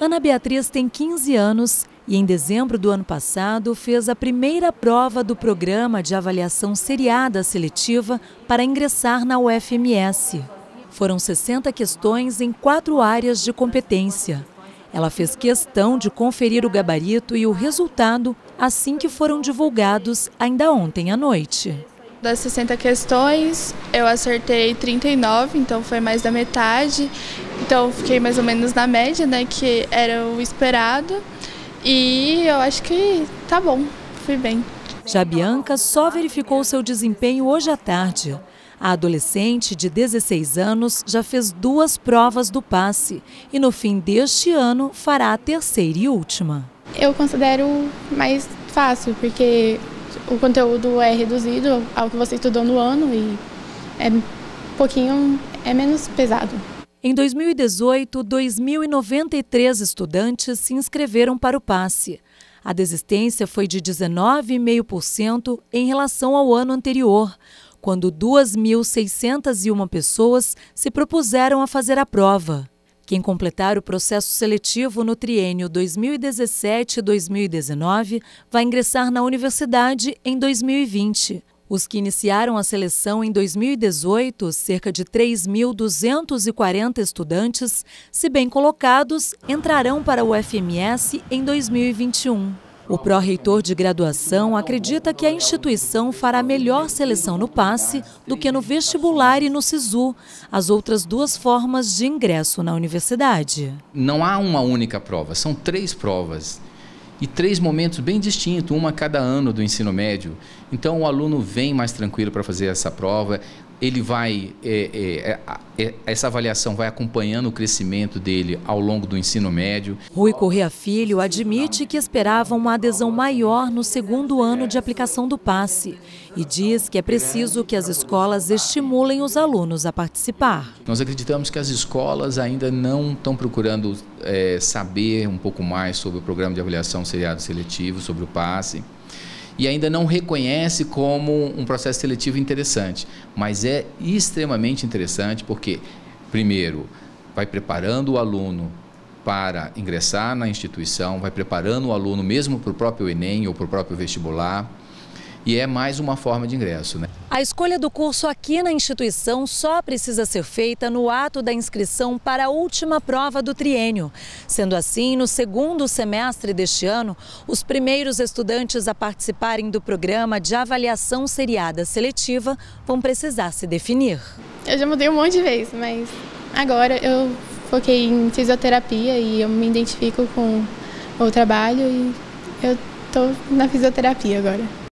Ana Beatriz tem 15 anos e, em dezembro do ano passado, fez a primeira prova do programa de avaliação seriada seletiva para ingressar na UFMS. Foram 60 questões em quatro áreas de competência. Ela fez questão de conferir o gabarito e o resultado assim que foram divulgados ainda ontem à noite. Das 60 questões, eu acertei 39, então foi mais da metade. Então fiquei mais ou menos na média, né, que era o esperado. E eu acho que tá bom, fui bem. Já Bianca só verificou seu desempenho hoje à tarde. A adolescente de 16 anos já fez duas provas do passe e no fim deste ano fará a terceira e última. Eu considero mais fácil, porque o conteúdo é reduzido ao que você estudou no ano e é um pouquinho é menos pesado. Em 2018, 2.093 estudantes se inscreveram para o passe. A desistência foi de 19,5% em relação ao ano anterior, quando 2.601 pessoas se propuseram a fazer a prova. Quem completar o processo seletivo no triênio 2017-2019 vai ingressar na universidade em 2020. Os que iniciaram a seleção em 2018, cerca de 3.240 estudantes, se bem colocados, entrarão para o FMS em 2021. O pró-reitor de graduação acredita que a instituição fará melhor seleção no passe do que no vestibular e no SISU, as outras duas formas de ingresso na universidade. Não há uma única prova, são três provas e três momentos bem distintos, uma a cada ano do ensino médio. Então o aluno vem mais tranquilo para fazer essa prova, ele vai é, é, é, essa avaliação vai acompanhando o crescimento dele ao longo do ensino médio. Rui Correa Filho admite que esperava uma adesão maior no segundo ano de aplicação do passe e diz que é preciso que as escolas estimulem os alunos a participar. Nós acreditamos que as escolas ainda não estão procurando é, saber um pouco mais sobre o programa de avaliação seriado seletivo, sobre o passe e ainda não reconhece como um processo seletivo interessante, mas é extremamente interessante porque, primeiro, vai preparando o aluno para ingressar na instituição, vai preparando o aluno mesmo para o próprio Enem ou para o próprio vestibular e é mais uma forma de ingresso. Né? A escolha do curso aqui na instituição só precisa ser feita no ato da inscrição para a última prova do triênio. Sendo assim, no segundo semestre deste ano, os primeiros estudantes a participarem do programa de avaliação seriada seletiva vão precisar se definir. Eu já mudei um monte de vezes, mas agora eu foquei em fisioterapia e eu me identifico com o trabalho e eu estou na fisioterapia agora.